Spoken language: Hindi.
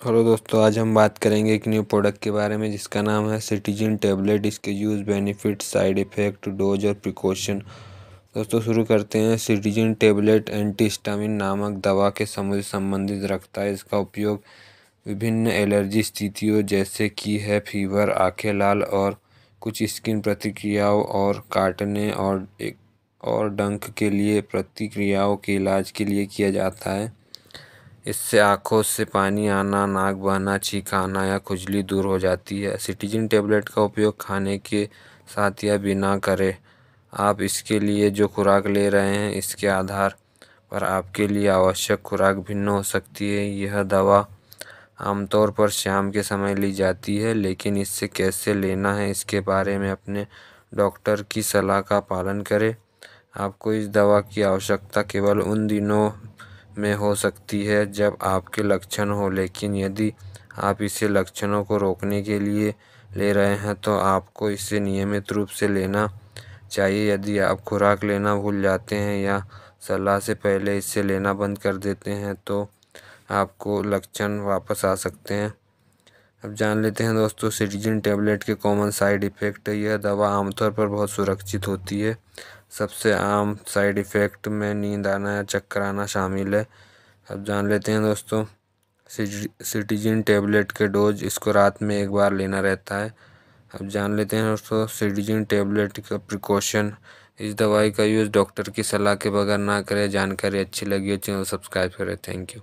हेलो दोस्तों, आज हम बात करेंगे एक न्यू प्रोडक्ट के बारे में जिसका नाम है सिटीजन टेबलेट इसके use benefit side effect dose और प्रिकॉशन दोस्तों, शुरू करते हैं। सिटीजन टेबलेट एंटीस्टामिन नामक दवा के समूह संबंधित रखता है। इसका उपयोग विभिन्न एलर्जी स्थितियों जैसे कि है फीवर आँखें लाल और कुछ स्किन प्रतिक्रियाओं और काटने और एक और डंक के लिए प्रतिक्रियाओं के इलाज के लिए किया जाता है। इससे आँखों से पानी आना, नाक बहना छींक आना या खुजली दूर हो जाती है। सिटीजन टेबलेट का उपयोग खाने के साथ या बिना करें। आप इसके लिए जो खुराक ले रहे हैं, इसके आधार पर आपके लिए आवश्यक खुराक भिन्न हो सकती है। यह दवा आमतौर पर शाम के समय ली जाती है, लेकिन इससे कैसे लेना है, इसके बारे में अपने डॉक्टर की सलाह का पालन करें। आपको इस दवा की आवश्यकता केवल उन दिनों में हो सकती है जब आपके लक्षण हो। लेकिन यदि आप इसे लक्षणों को रोकने के लिए ले रहे हैं तो आपको इसे नियमित रूप से लेना चाहिए। यदि आप खुराक लेना भूल जाते हैं या सलाह से पहले इसे लेना बंद कर देते हैं तो आपको लक्षण वापस आ सकते हैं। अब जान लेते हैं दोस्तों सिटीजन टैबलेट के कॉमन साइड इफ़ेक्ट यह दवा आमतौर पर बहुत सुरक्षित होती है। सबसे आम साइड इफ़ेक्ट में नींद आना या चक्कर आना शामिल है। अब जान लेते हैं दोस्तों सिटीजन टेबलेट के डोज इसको रात में एक बार लेना रहता है। अब जान लेते हैं दोस्तों सिटीजन टेबलेट का प्रिकॉशन इस दवाई का यूज़ डॉक्टर की सलाह के बगैर ना करें। जानकारी अच्छी लगी हो, चैनल सब्सक्राइब करें। Thank you